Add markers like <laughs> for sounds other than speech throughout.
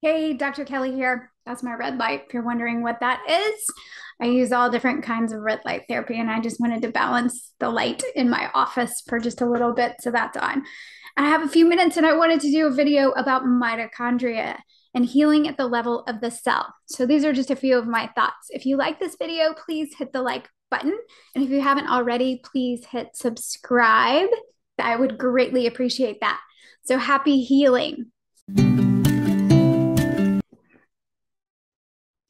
Hey, Dr. Kelli here. That's my red light. If you're wondering what that is, I use all different kinds of red light therapy, and I just wanted to balance the light in my office for just a little bit. So that's on. I have a few minutes, and I wanted to do a video about mitochondria and healing at the level of the cell. So these are just a few of my thoughts. If you like this video, please hit the like button. And if you haven't already, please hit subscribe. I would greatly appreciate that. So happy healing.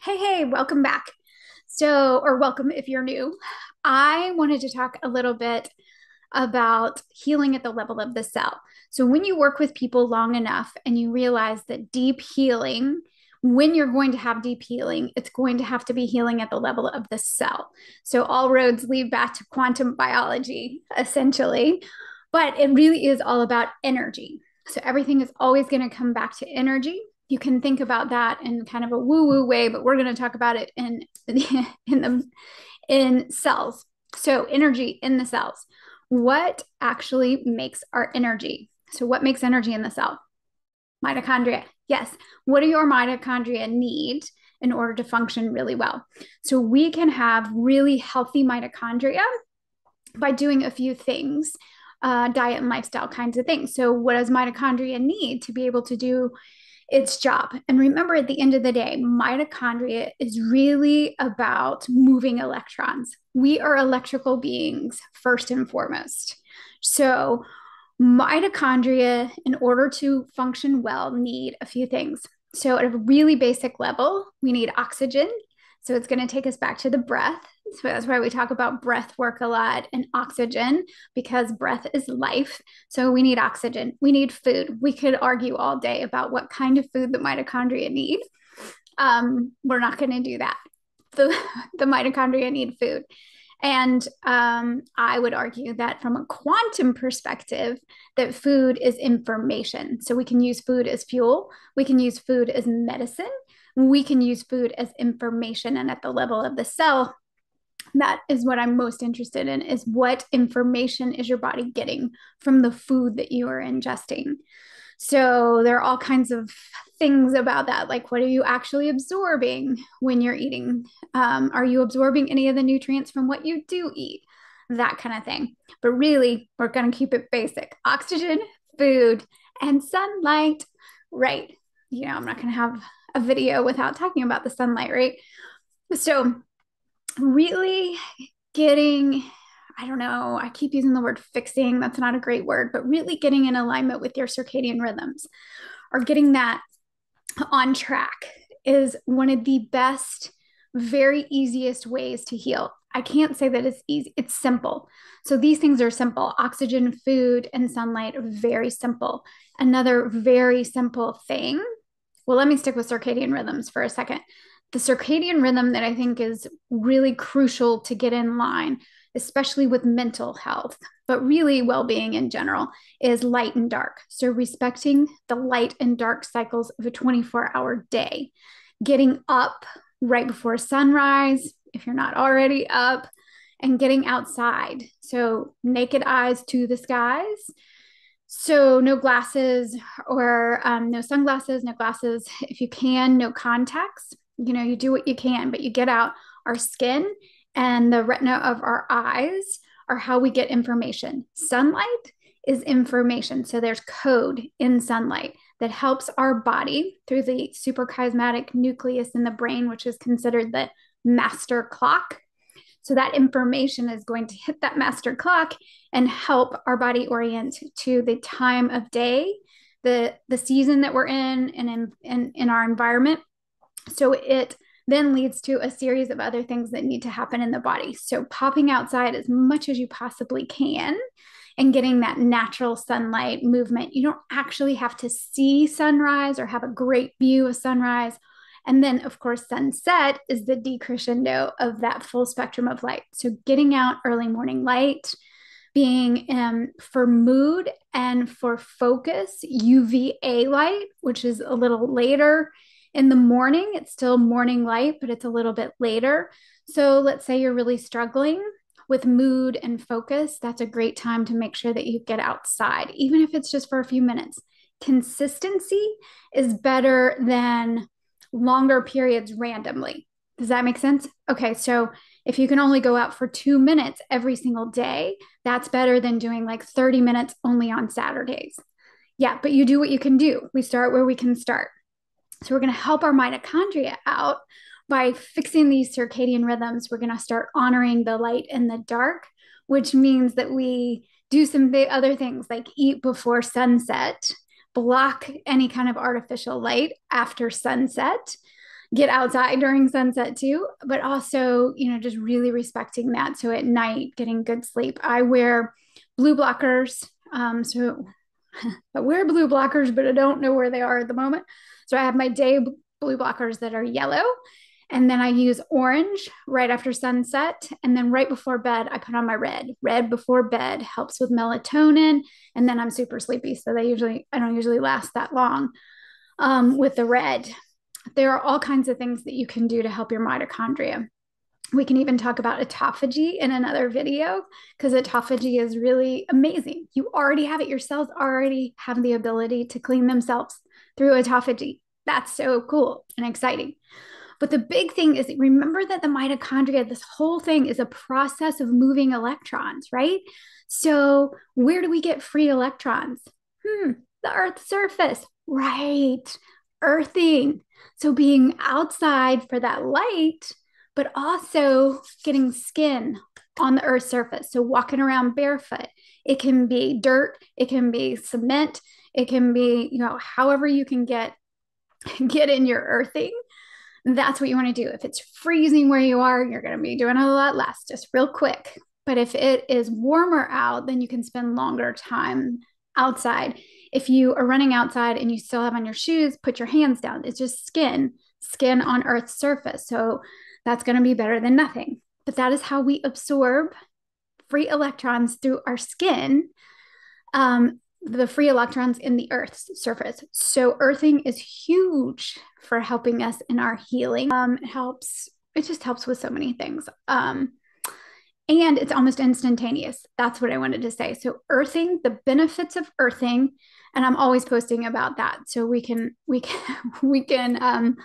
Hey, hey, welcome back. So, or welcome if you're new. I wanted to talk a little bit about healing at the level of the cell. So, when you work with people long enough and you realize that deep healing, when you're going to have deep healing, it's going to have to be healing at the level of the cell. So, all roads lead back to quantum biology, essentially. But it really is all about energy. So, everything is always going to come back to energy you can think about that in kind of a woo woo way, but we're going to talk about it in <laughs> in the in cells. So energy in the cells. What actually makes our energy? So what makes energy in the cell? Mitochondria. Yes. What do your mitochondria need in order to function really well? So we can have really healthy mitochondria by doing a few things, uh, diet and lifestyle kinds of things. So what does mitochondria need to be able to do its job. And remember, at the end of the day, mitochondria is really about moving electrons. We are electrical beings first and foremost. So, mitochondria, in order to function well, need a few things. So, at a really basic level, we need oxygen. So, it's going to take us back to the breath. So that's why we talk about breath work a lot and oxygen because breath is life. So we need oxygen. We need food. We could argue all day about what kind of food the mitochondria need. Um, we're not going to do that. The, <laughs> the mitochondria need food. And um, I would argue that from a quantum perspective, that food is information. So we can use food as fuel, we can use food as medicine, we can use food as information. And at the level of the cell, that is what I'm most interested in is what information is your body getting from the food that you are ingesting. So there are all kinds of things about that. Like, what are you actually absorbing when you're eating? Um, are you absorbing any of the nutrients from what you do eat? That kind of thing. But really, we're going to keep it basic oxygen, food, and sunlight. Right. You know, I'm not going to have a video without talking about the sunlight, right? So, really getting I don't know, I keep using the word fixing. That's not a great word, but really getting in alignment with your circadian rhythms or getting that on track is one of the best, very easiest ways to heal. I can't say that it's easy, it's simple. So these things are simple. Oxygen, food, and sunlight are very simple. Another very simple thing. Well, let me stick with circadian rhythms for a second the circadian rhythm that I think is really crucial to get in line, especially with mental health, but really well being in general, is light and dark. So, respecting the light and dark cycles of a 24 hour day, getting up right before sunrise, if you're not already up, and getting outside. So, naked eyes to the skies. So, no glasses or um, no sunglasses, no glasses. If you can, no contacts you know, you do what you can, but you get out our skin and the retina of our eyes are how we get information. Sunlight is information. So there's code in sunlight that helps our body through the suprachiasmatic nucleus in the brain, which is considered the master clock. So that information is going to hit that master clock and help our body orient to the time of day, the the season that we're in, and in, in, in our environment. So it then leads to a series of other things that need to happen in the body. So popping outside as much as you possibly can and getting that natural sunlight movement. You don't actually have to see sunrise or have a great view of sunrise. And then, of course, sunset is the decrescendo of that full spectrum of light. So, getting out early morning light, being um, for mood and for focus, UVA light, which is a little later in the morning, it's still morning light, but it's a little bit later. So let's say you're really struggling with mood and focus. That's a great time to make sure that you get outside, even if it's just for a few minutes. consistency is better than longer periods randomly. Does that make sense? Okay, so if you can only go out for two minutes every single day, that's better than doing like 30 minutes only on Saturdays. Yeah, but you do what you can do. We start where we can start. So we're going to help our mitochondria out by fixing these circadian rhythms. We're going to start honoring the light and the dark, which means that we do some other things like eat before sunset, block any kind of artificial light after sunset, get outside during sunset too, but also, you know, just really respecting that. So at night, getting good sleep. I wear blue blockers. Um, so <laughs> I wear blue blockers, but I don't know where they are at the moment. So I have my day blue blockers that are yellow. And then I use orange right after sunset. And then right before bed, I put on my red. Red before bed helps with melatonin. And then I'm super sleepy. So they usually, I don't usually last that long um, with the red there are all kinds of things that you can do to help your mitochondria. We can even talk about autophagy in another video because autophagy is really amazing. You already have it, your cells already have the ability to clean themselves through autophagy. That's so cool and exciting. But the big thing is remember that the mitochondria, this whole thing is a process of moving electrons, right? So, where do we get free electrons? Hmm, the Earth's surface, right? Earthing. So being outside for that light, but also getting skin on the earth's surface. So walking around barefoot. It can be dirt, it can be cement, it can be, you know, however you can get <laughs> get in your earthing. That's what you want to do. If it's freezing where you are, you're going to be doing a lot less, just real quick. But if it is warmer out, then you can spend longer time outside if you are running outside and you still have on your shoes, put your hands down. It's just skin, skin on Earth's surface. So that's going to be better than nothing. But that is how we absorb free electrons through our skin. Um, the free electrons in the Earth's surface. So earthing is huge for helping us in our healing. Um, it helps. It just helps with so many things. Um, and it's almost instantaneous. That's what I wanted to say. So earthing, the benefits of earthing and i'm always posting about that so we can we can <laughs> we can um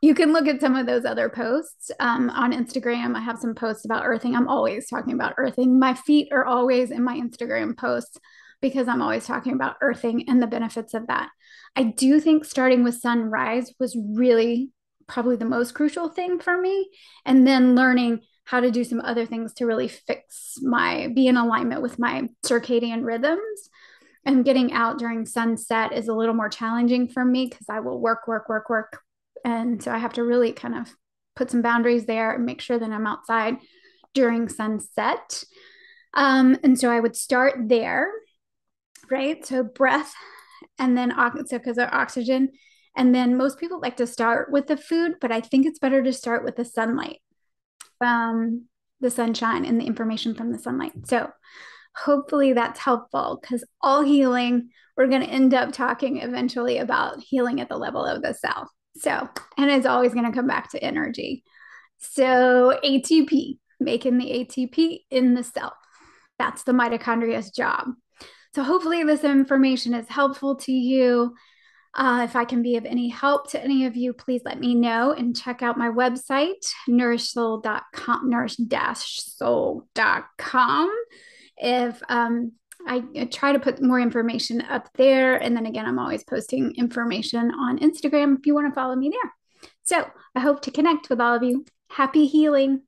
you can look at some of those other posts um, on instagram i have some posts about earthing i'm always talking about earthing my feet are always in my instagram posts because i'm always talking about earthing and the benefits of that i do think starting with sunrise was really probably the most crucial thing for me and then learning how to do some other things to really fix my be in alignment with my circadian rhythms and getting out during sunset is a little more challenging for me because I will work, work, work, work. And so I have to really kind of put some boundaries there and make sure that I'm outside during sunset. Um, and so I would start there, right? So breath and then so because of oxygen. And then most people like to start with the food, but I think it's better to start with the sunlight, um, the sunshine and the information from the sunlight. So hopefully that's helpful because all healing, we're going to end up talking eventually about healing at the level of the cell. So, and it's always going to come back to energy. So, ATP, making the ATP in the cell. That's the mitochondria's job. So, hopefully, this information is helpful to you. Uh, if I can be of any help to any of you, please let me know and check out my website, nourishsoul.com, nourish-soul.com if um, I, I try to put more information up there. And then again, I'm always posting information on Instagram if you want to follow me there. So I hope to connect with all of you. Happy healing.